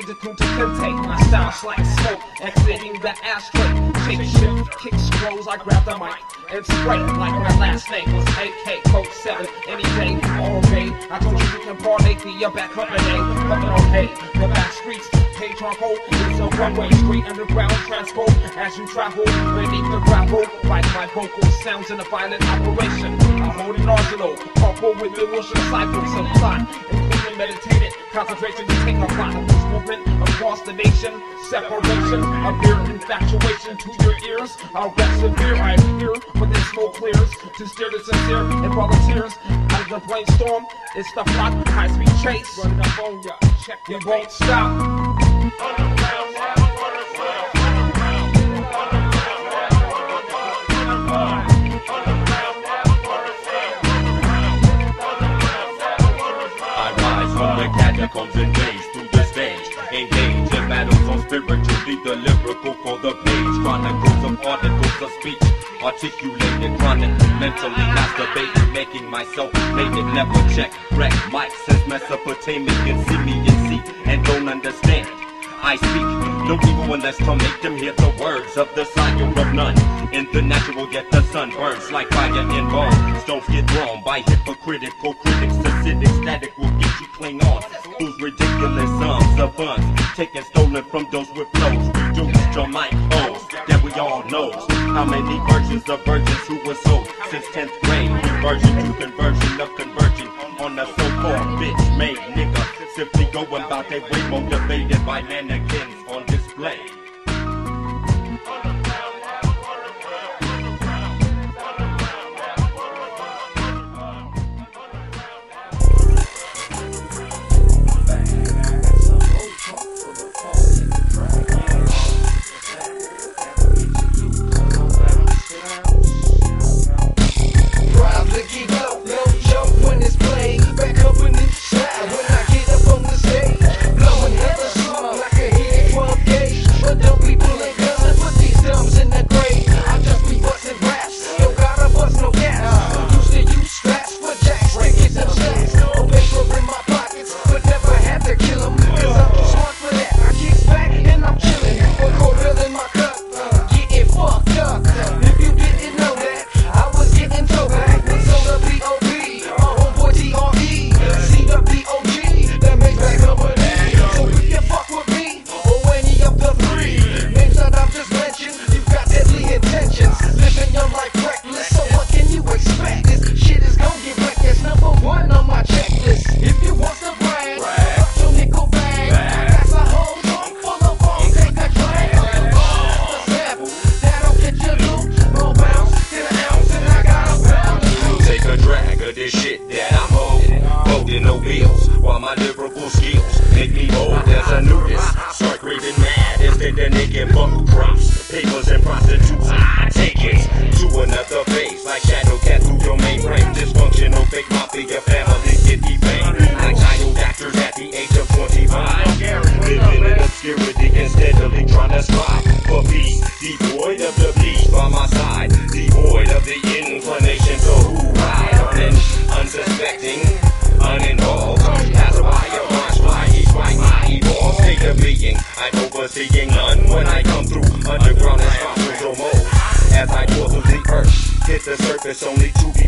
Haley to Kunta Kinte. My style's like smoke, exiting the ashtray. Shake shift, kick scrolls, I grab the mic and spray like my last name was AK Coke 7. Any day, all day. I told you you can parlay the your back company. On hay, the back streets. Page charcoal, it's a runway, straight underground transport. As you travel beneath the gravel, like my vocal sounds in a violent operation. I hold an arsenal, couple with the motion cycles of thought, including meditated concentration to take a lot this movement across the nation. Separation, a mere infatuation to your ears. I'll get severe, I'm here, but the smoke clears to steer the sincere and volunteers out of the brainstorm. It's the plot, high speed chase. Running up on ya, check we won't stop. Catacombs and through the stage. Engage in battles on spiritually, the lyrical for the page. Chronicles of articles of speech. Articulated mentally making myself native. Never check, wreck. Mike says Mesopotamian, see me and see, and don't understand. I speak no evil unless to make them hear the words of the sire of none. In the natural, yet the sun burns like fire in bones. Stones get thrown by hypocritical critics. Acidic static will get you cling on. Whose ridiculous sums of funds taken stolen from those with flows. Reduced your mic hoes that we all knows. How many virgins of virgins who were sold since 10th grade? Reversion to conversion of converging on a so-called bitch made nigga. Simply going about their way motivated by mannequins on display. Holding no bills while my lyrical skills make me bold as a nudist. Start raving mad instead of naked buckle crops. Papers and prostitutes. I take it to another hit the surface only to